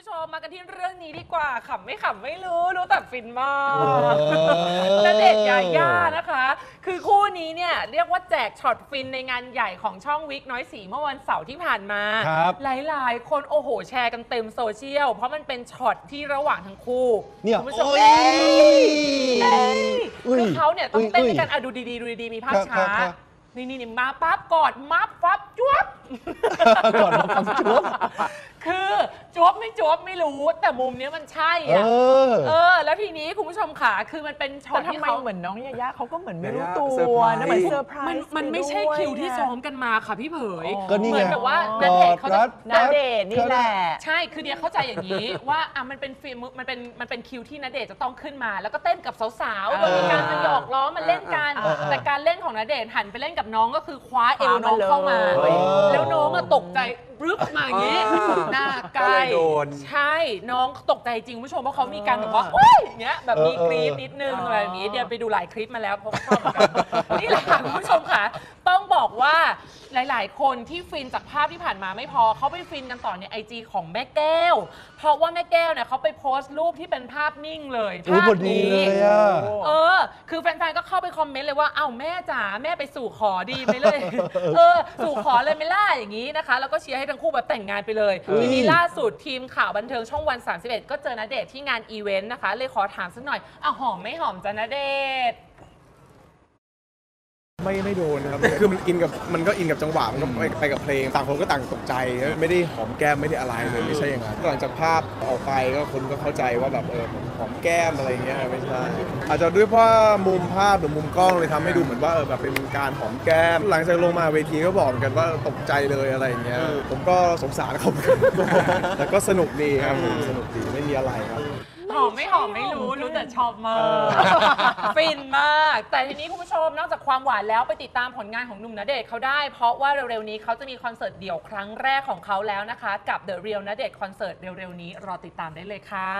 ผู้ชมมากันที่เรื่องนี้ดีกว่าขำไม่ขำไม่รู้ รู้แต่ฟินมากเออณเดชน์ญาญ่านะคะ คือคู่นี้เนี่ยเรียกว่าแจกช็อตฟินในงานใหญ่ของช่องวิกน้อยสีเมื่อวันเสาร์ที่ผ่านมา ครับ หลายๆ คนโอ้โหแชร์กันเต็มโซเชียล เพราะมันเป็นช็อตที่ระหว่างทั้งคู่เนี่ยคุณผู้ชมโอ้ย เอ้ยเอ้ยอุ้ยคือเขาเนี่ยต้องเต้นอุ้ยด้วยกันอะดูดีๆดูดีๆมีภาพครับช้า ครับครับนี่นี่นี่มาปั๊บกอดมับฟับจ้วบ ก่อนมาฟังจุ๊บ คือ จวบไม่จวบไม่รู้แต่มุมเนี้ยมันใช่เออะอ เออ แล้วทีนี้คุณผู้ชมค่ะคือมันเป็นช็อแต่ตทำที่ไมเขา เหมือนน้องยาย่าเขาก็เหมือนไม่รู้ยาย่าตัวเซอร์ไพรส์ นะเหมือนเซอร์ไพรมันส์มันไม่ใช่ปด้วยคิวที่ไงซ้อมกันมาค่ะพี่เผยอ๋อก็นี่เหมืไงอนกับว่ากณอเดชดน์เขารัจะดณเดชน์นี่แหละ ใช่คือเดียเข้าใจอย่างนี้ ว่าอะมันเป็นฟิล์มมันเป็นมันเป็นคิวที่ณเดชน์จะต้องขึ้นมา แล้วก็เต้นกับสาวๆเอโดอยมีการมาหยอกล้อมาเล่นกันเออเออแต่การเล่นของณเดชน์หันไปเล่นกับน้องก็คือคว้าเอวคว้าน้องเข้ามามาเลย แล้วน้องอะตกใจรึ บมาอย่างนี้อ่าหน้าใกก็ล้เลยโดน ใช่น้องตกใจจริงคุณผู้ชมเพราะเขามีการแบบว่าโอ๊ยอย่างเงี้ยแบบมีเออเออกรี๊ดนิดนึงอ๋อออะไรแบบนี้เดี๋ยวไปดูหลายคลิปมาแล้วเพราะว่าชอบเหมือนกันนี่แหละค่ะคุณผู้ชมค่ะ ต้องบอกว่า หลายๆ คนที่ฟินจากภาพที่ผ่านมาไม่พอเขาไปฟินกันต่อในไอจีของแม่แก้ว เพราะว่าแม่แก้วเนี่ยเขาไปโพสต์รูปที่เป็นภาพนิ่งเลยอุ้ยภาพพอดีนี้เลยอะเออ คือแฟนๆก็เข้าไปคอมเมนต์เลยว่าเอ้าแม่จ๋าแม่ไปสู่ขอดีไหมเลย เออ สู่ขอเลยไหม่ล่าอย่างนี้นะคะ แล้วก็เชียร์ให้ทั้งคู่แบบแต่งงานไปเลยอุ้ยทีนี้ล่าสุดทีมข่าวบันเทิงช่องวัน 31 ก็เจอณเดชน์ที่งานอีเวนต์นะคะเลยขอถามสักหน่อยอ้าวหอมไม่หอมจ้ะณเดชน์ ไม่ไม่โดนนะครับ คือมันอินกับมันก็อินกับจังหวะมันก็ไปไปกับเพลงต่างคนก็ต่างตกใจ ไม่ได้หอมแก้มไม่ได้อะไรเลยไม่ใช่อย่างนั้นหลังจากภาพออกไปก็คนก็เข้าใจว่าแบบเออหอมแก้มอะไรเงี้ยไม่ใช่อาจจะด้วยเพราะมุมภาพหรือมุมกล้องเลยทำให้ดูเหมือนว่าเออแบบเป็นการหอมแก้ม หลังจากลงมาเวทีก็บอกเหมือนกันว่าตกใจเลยอะไรเงี้ยผมก็สงสารเขาเหมือนกันแต่ก็สนุกดีครับผมสนุกดีไม่มีอะไรครับ หอมไม่หอมไม่รู้รู้แต่ชอบมากฟินมาก แต่ทีนี้คุณผู้ชมนอกจากความหวานแล้วไปติดตามผลงานของหนุ่มณเดชน์เขาได้ เพราะว่าเร็วๆนี้เขาจะมีคอนเสิร์ตเดี่ยวครั้งแรกของเขาแล้วนะคะ กับ The Real ณเดชน์คอนเสิร์ตเร็วๆนี้รอติดตามได้เลยค่ะ